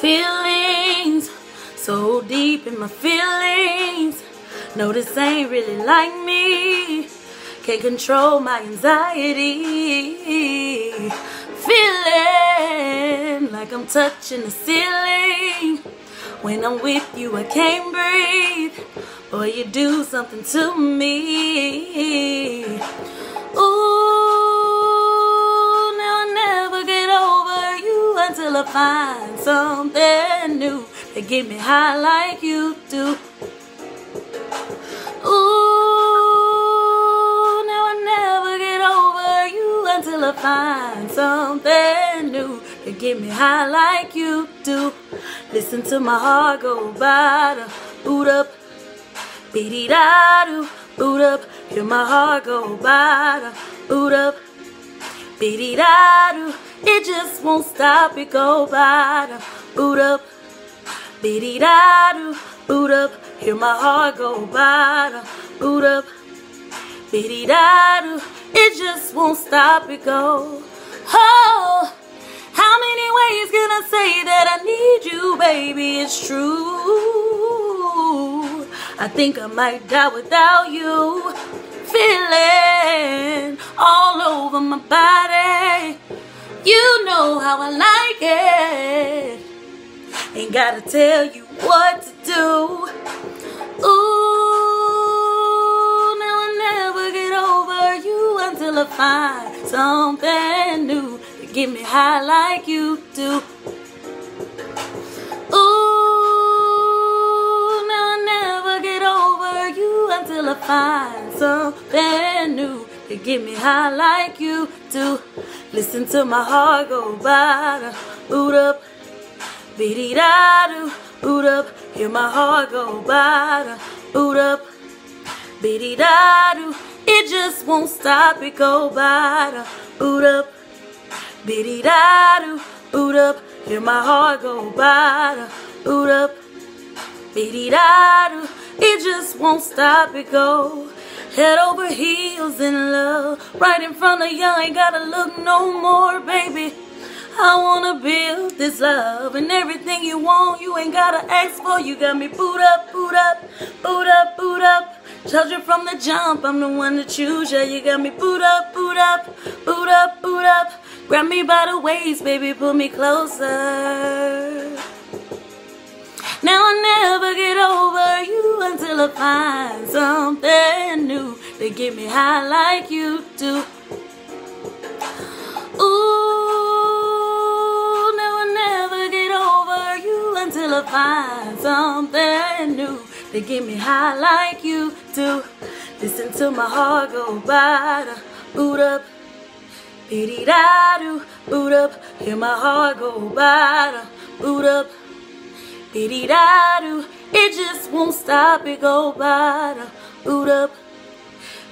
feelings, so deep in my feelings. No, this ain't really like me. Can't control my anxiety. Feeling like I'm touching the ceiling. When I'm with you, I can't breathe. Boy, you do something to me. Ooh, now I'll never get over you until I find something new to get me high like you do. Ooh, now I never get over you until I find something new to get me high like you do. Listen to my heart go bada, boo'd up, beady da do, boo'd up. Hear my heart go bada, boo'd up, beady da. It just won't stop, it go bada, boo'd up, beady da boo'd up. Hear my heart go bada, boo'd up, beady da. It just won't stop, it go. Oh. How many ways can I say that I need you, baby? It's true. I think I might die without you. Feeling all over my body. You know how I like it. Ain't gotta tell you what to do. Ooh, now I never get over you until I find something new to get me high like you do. Find something new to get me high like you do. Listen to my heart go bada, boo'd up, beady da do, boo'd up. Hear my heart go bada, boo'd up, beady da do. It just won't stop, it go bada, boo'd up. Biddy da do, boo'd up, hear my heart go bada, boo'd up, biddy da do, it just won't stop, it go. Head over heels in love, right in front of you, ain't gotta look no more, baby. I wanna build this love and everything you want, you ain't gotta ask for. You got me boo'd up, boo'd up, boo'd up, boo'd up. Told you from the jump, I'm the one to choose. Yeah, you got me boo'd up, boo'd up, boo'd up, boo'd up. Grab me by the waist, baby, pull me closer. I find something new to get me high like you do. Ooh, now I never get over you until I find something new to get me high like you do. Listen to my heart go bada, boo'd up. Beady da do, boo'd up, hear my heart go bada, boo'd up. Beady da do, it just won't stop, it go bada, boo'd up.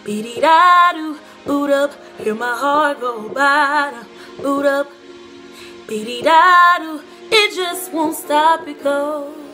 Beady da do, boo'd up, hear my heart go bada, boo'd up. Beady da do, it just won't stop, it go.